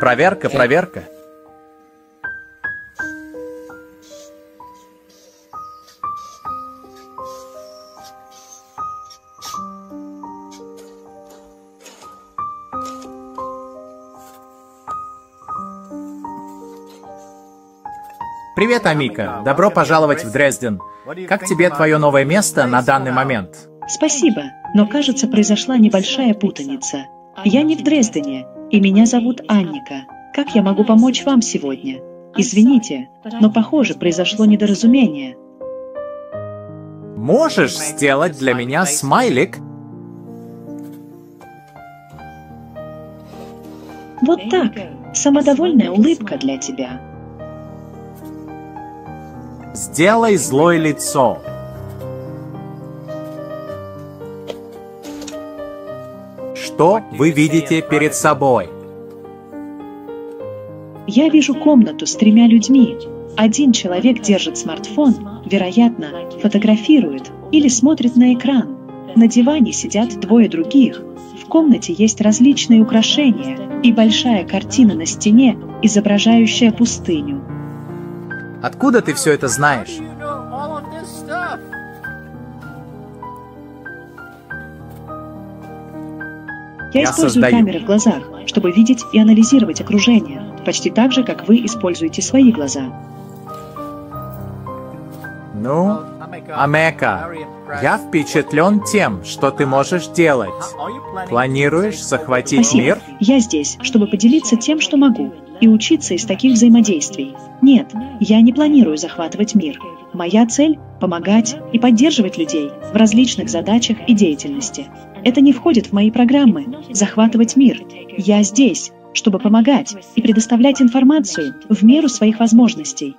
Проверка, проверка. Привет, Амика. Добро пожаловать в Дрезден. Как тебе твое новое место на данный момент? Спасибо, но кажется, произошла небольшая путаница. Я не в Дрездене, и меня зовут Анника. Как я могу помочь вам сегодня? Извините, но похоже, произошло недоразумение. Можешь сделать для меня смайлик? Вот так. Самодовольная улыбка для тебя. Сделай злое лицо. Что вы видите перед собой? Я вижу комнату с тремя людьми. Один человек держит смартфон, вероятно, фотографирует или смотрит на экран. На диване сидят двое других. В комнате есть различные украшения и большая картина на стене, изображающая пустыню. Откуда ты все это знаешь? Я, Я использую создаю. камеры в глазах, чтобы видеть и анализировать окружение, почти так же, как вы используете свои глаза. Ну, Амека, я впечатлен тем, что ты можешь делать. Планируешь захватить Спасибо. мир? Я здесь, чтобы поделиться тем, что могу, и учиться из таких взаимодействий. Нет, я не планирую захватывать мир. Моя цель – помогать и поддерживать людей в различных задачах и деятельности. Это не входит в мои программы – захватывать мир. Я здесь, чтобы помогать и предоставлять информацию в меру своих возможностей.